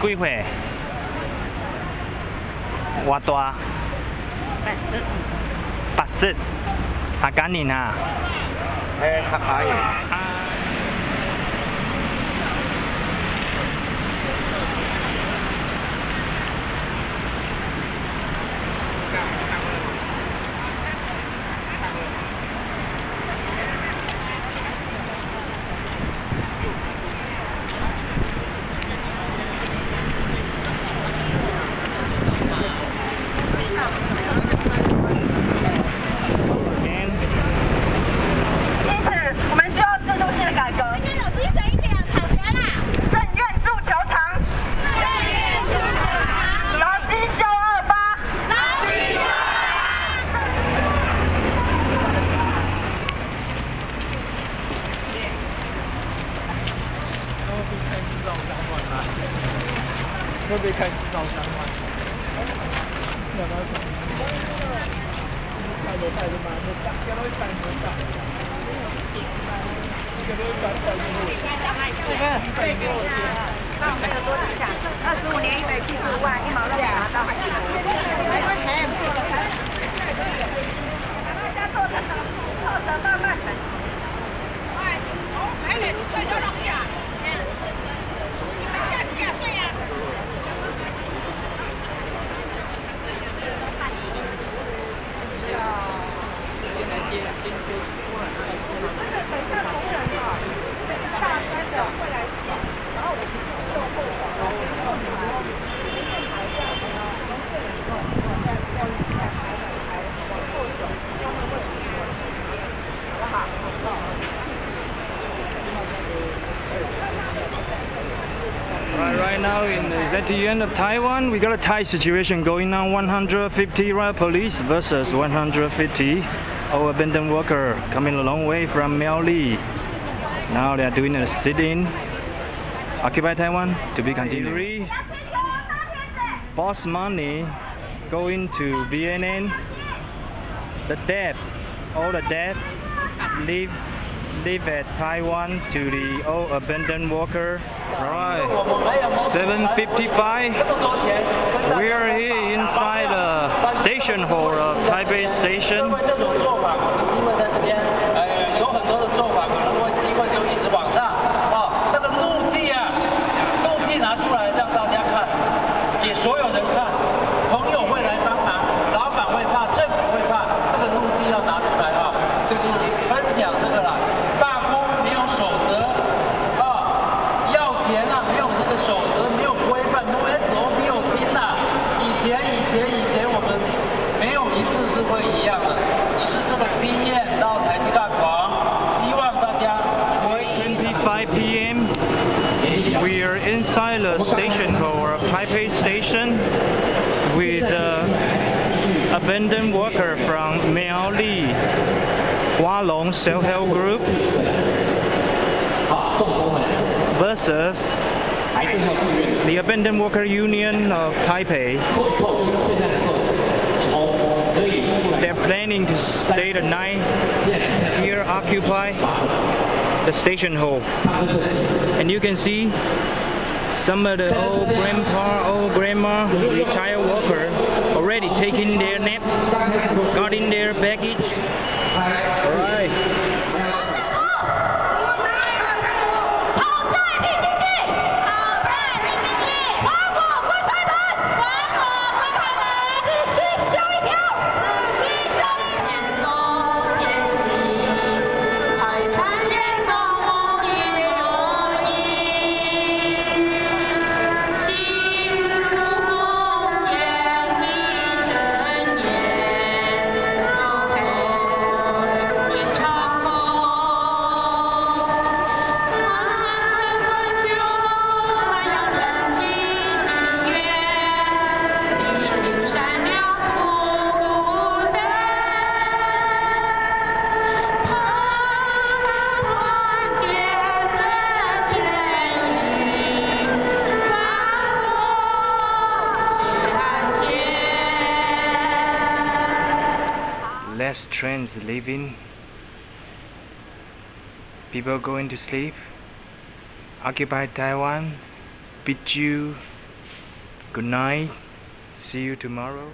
几岁？偌大？八十。八十。啊，今年啊？诶，还可以。会不会开制造商吗？要不要走？带着带着嘛，就大家都会带着带。这个都转转就会。这个给我听啊。那我们有多理想？二十五年一百七十五万，一毛都没拿到。没关系，大 now in the ZTN of Taiwan, we got a tight situation going on. 150 riot police versus 150 our abandoned worker coming a long way from Miaoli. Now they are doing a sit-in. Occupy Taiwan to be continued. Boss money going to BNN. The debt, all the debt, leave live at Taiwan to the old abandoned worker. Right, 7.55. We are here inside the station hall of Taipei Station. 5 p.m. We are inside the station hall of Taipei Station with the abandoned worker from Miaoli Hualong Self-Help Group versus the Abandoned Worker Union of Taipei. They're planning to stay the night here, occupy the station hall. And you can see some of the old grandpa, old grandma, retired worker already taking their nap, got in their baggage. Less trains leaving people going to sleep occupy Taiwan Biju Good night. See you tomorrow.